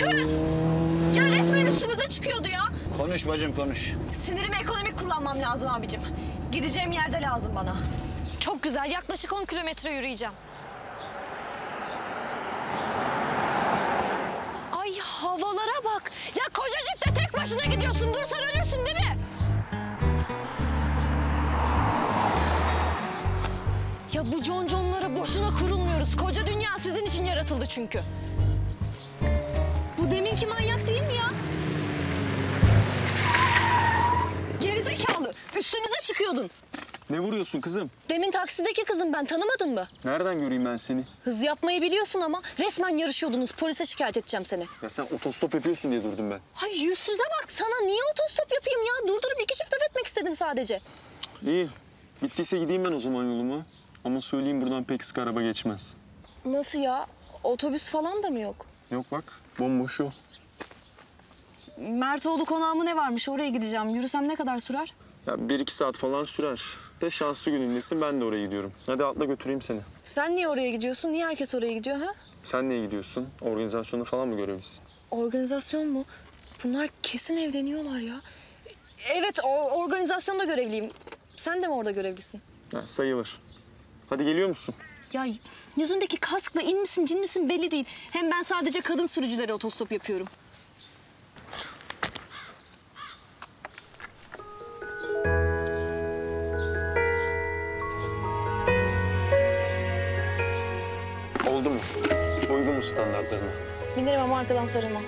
Kız! Ya resmen üstümüze çıkıyordu ya. Konuş bacım konuş. Sinirimi ekonomik kullanmam lazım abicim. Gideceğim yerde lazım bana. Çok güzel. Yaklaşık 10 kilometre yürüyeceğim. Ay havalara bak. Ya koca jipte tek başına gidiyorsun. Dursan ölürsün değil mi? Ya bu conconlara boşuna kurulmuyoruz. Koca dünya sizin için yaratıldı çünkü. Bu deminki manyak değil mi ya? Gerizekalı. Üstümüze çıkıyordun. Ne vuruyorsun kızım? Demin taksideki kızım ben tanımadın mı? Nereden göreyim ben seni? Hız yapmayı biliyorsun ama resmen yarışıyordunuz. Polise şikayet edeceğim seni. Ya sen otostop yapıyorsun diye durdum ben. Ay yüzsüze bak sana niye otostop yapayım ya? Durdurup iki çift laf etmek istedim sadece. İyi. Bittiyse gideyim ben o zaman yoluma. Ama söyleyeyim buradan pek sık araba geçmez. Nasıl ya? Otobüs falan da mı yok? Yok bak bomboş yol. Mertoğlu konağı mı ne varmış oraya gideceğim. Yürüsem ne kadar sürer? Ya bir iki saat falan sürer. De şanslı günündesin ben de oraya gidiyorum. Hadi atla götüreyim seni. Sen niye oraya gidiyorsun? Niye herkes oraya gidiyor ha? Sen niye gidiyorsun? Organizasyonu falan mı görevlisin? Organizasyon mu? Bunlar kesin evleniyorlar ya. Evet, o organizasyonda görevliyim. Sen de mi orada görevlisin? Ha, sayılır. Hadi geliyor musun? Ya yüzündeki kaskla in misin cin misin belli değil. Hem ben sadece kadın sürücülere otostop yapıyorum. Standartlarına? Binerim ama arkadan sarılmam.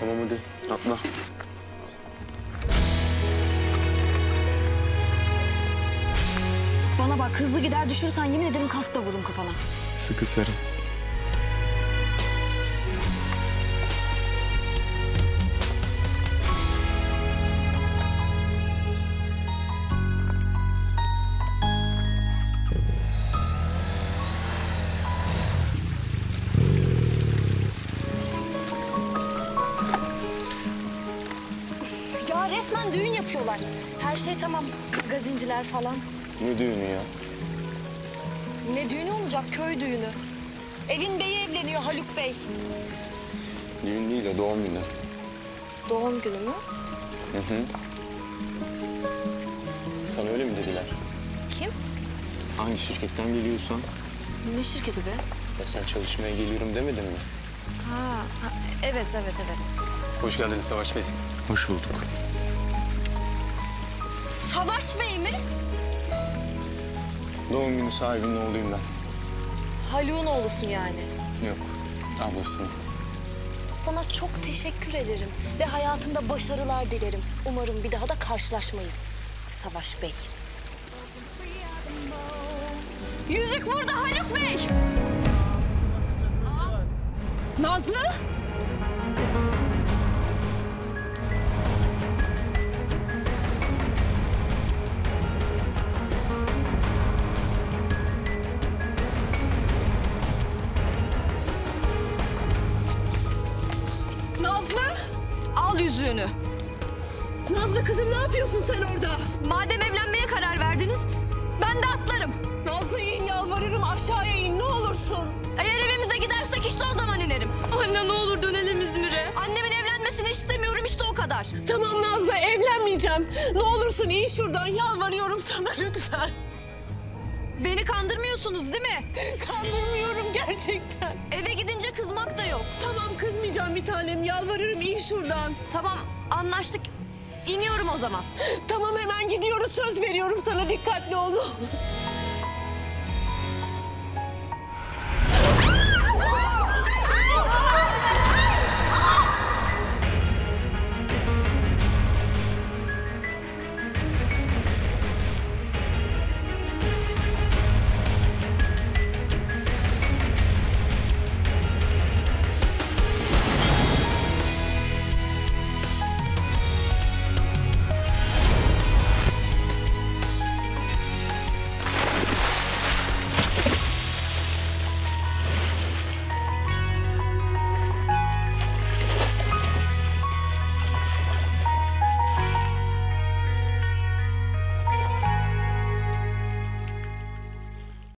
Tamam hadi atla. Bana bak hızlı gider düşürürsen yemin ederim kaskla vururum kafana. Sıkı sarın. Resmen düğün yapıyorlar. Her şey tamam. Magazinciler falan. Ne düğünü ya? Ne düğünü olacak? Köy düğünü. Evin beyi evleniyor Haluk Bey. Düğün değil de doğum günü. Doğum günü mü? Hı hı. Sana öyle mi dediler? Kim? Hangi şirketten geliyorsan? Ne şirketi be? Ya sen çalışmaya geliyorum demedin mi? Ha, ha, evet evet evet. Hoş geldiniz Savaş Bey. Hoş bulduk. Savaş Bey mi? Doğum günü sahibinin oğluyum ben. Haluk'un oğlusun yani. Yok, ablasının. Sana çok teşekkür ederim ve hayatında başarılar dilerim. Umarım bir daha da karşılaşmayız. Savaş Bey. Yüzük burada Haluk Bey. Nazlı? Nazlı? Al yüzüğünü. Nazlı kızım ne yapıyorsun sen orada? Madem evlenmeye karar verdiniz, ben de atlarım. Nazlı in yalvarırım aşağıya in ne olursun. Eğer evimize gidersek işte o zaman inerim. Anne ne olur dönelim İzmir'e. Annemin evlenmesini istemiyorum işte o kadar. Tamam Nazlı evlenmeyeceğim. Ne olursun in şuradan yalvarıyorum sana lütfen. Beni kandırmıyorsunuz değil mi? Kandırmıyorum gerçekten. Eve gidince bir tanem yalvarırım in şuradan. Tamam anlaştık. İniyorum o zaman. Tamam hemen gidiyoruz söz veriyorum sana dikkatli ol.